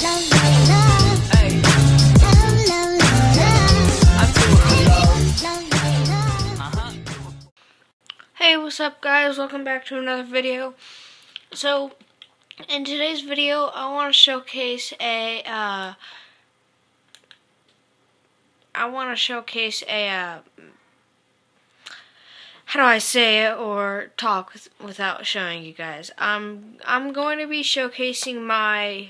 Hey, what's up guys? Welcome back to another video. So, in today's video, I want to showcase a, uh, I want to showcase a, uh, how do I say it or talk with, without showing you guys? Um, I'm going to be showcasing my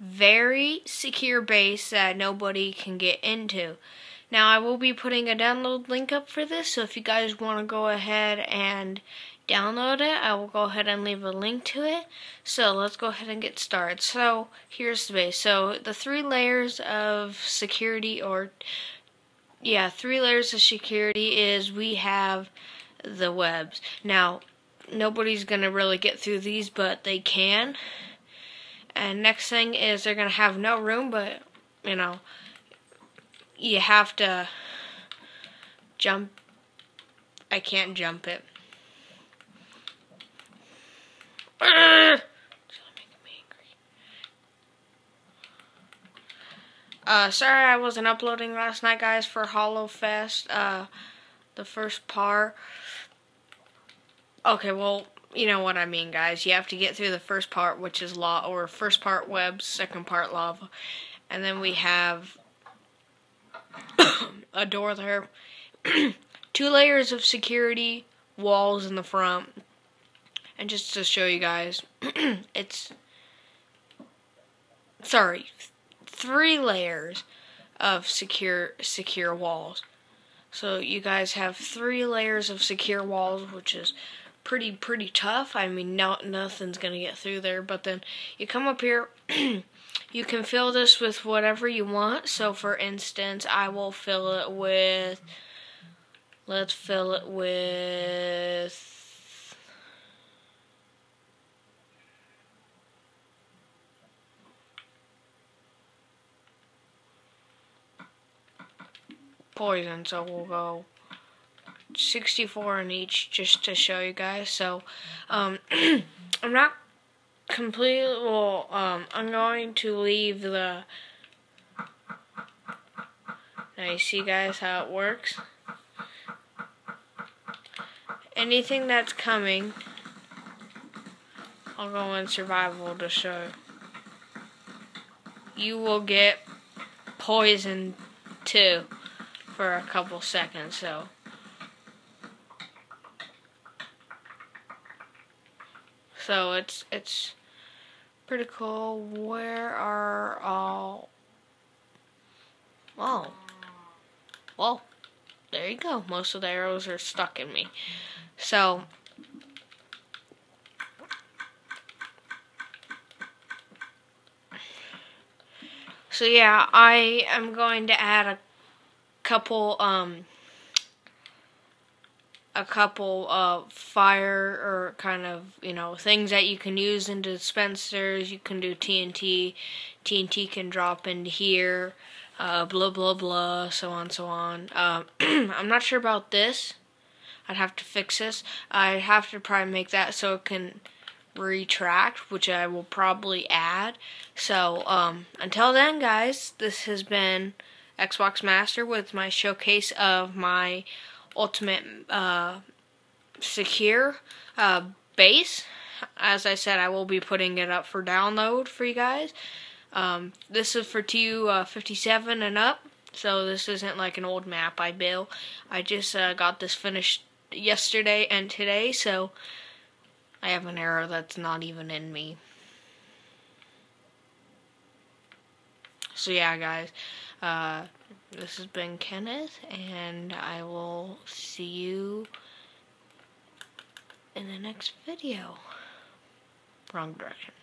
very secure base that nobody can get into. Now, I will be putting a download link up for this, so if you guys want to go ahead and download it, I will go ahead and leave a link to it. So, let's go ahead and get started. So, here's the base. So, the three layers of security, or yeah, three layers of security is we have the webs. Now, nobody's going to really get through these, but they can. And next thing is they're going to have no room, but, you know, you have to jump. I can't jump it. Uh, sorry I wasn't uploading last night, guys, for Hollow Fest, uh, the first part. Okay, well, you know what I mean, guys. You have to get through the first part, which is law, or first part webs, second part lava, and then we have a door there, two layers of security, walls in the front, and just to show you guys, it's sorry, three layers of secure secure walls. So you guys have three layers of secure walls, which is pretty pretty tough. I mean, no, nothing's gonna get through there. But then you come up here, you can fill this with whatever you want. So for instance, I will fill it with. Let's fill it with. Poison, so we'll go 64 in each just to show you guys. So, um, I'm not completely, well, um, I'm going to leave the, now you see guys how it works? Anything that's coming, I'll go in survival to show you will get poisoned too for a couple seconds, so. So it's it's pretty cool. Where are all? Oh, well, there you go. Most of the arrows are stuck in me. So. So yeah, I am going to add a couple um a couple of fire or kind of you know things that you can use in dispensers. You can do TNT TNT can drop into here uh blah blah blah so on so on. Uh, I'm not sure about this. I'd have to fix this. I'd have to probably make that so it can retract which I will probably add. So um until then guys this has been Xbox Master with my showcase of my ultimate uh, secure uh, base. As I said, I will be putting it up for download for you guys. Um, this is for TU57 uh, and up, so this isn't like an old map I built. I just uh, got this finished yesterday and today, so I have an error that's not even in me. So yeah, guys. Uh, this has been Kenneth, and I will see you in the next video. Wrong direction.